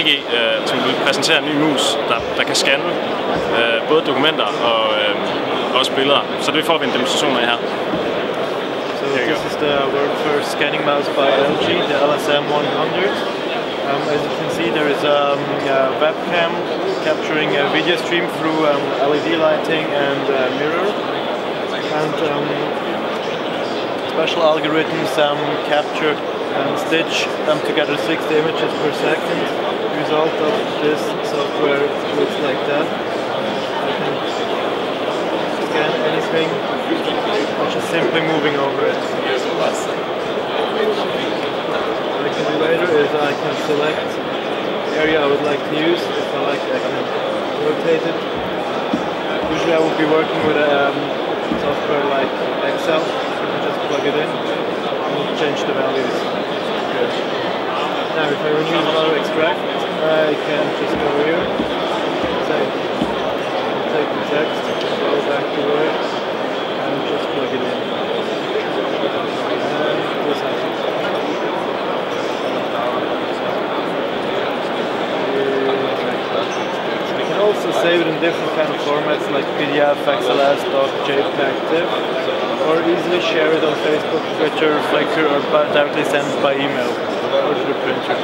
LG, øh, som vil præsentere en ny mus, der, der kan scanne øh, både dokumenter og øh, også billeder. Så det får vi en demonstration af her. So this is the world first scanning mouse by LG, the LSM 100. Um, as you can see, there is um, a webcam capturing a video stream through um, LED lighting and uh, mirror. And um, special algorithms um, capture and stitch them together 60 images per second. Result of this software looks like that. You can scan anything by just simply moving over it. What I can do later is I can select the area I would like to use. If I like, I can rotate it. Usually I would be working with a um, software like Excel. You can just plug it in and change the values. Now if I remove auto extract, I can just go here, say, take the text, go back to work, and just plug it in. Can also save it in different kind of formats like PDF, XLS, doc, JPEG, TIFF, or easily share it on Facebook, Twitter, Flickr, or directly send it by email or to the printer.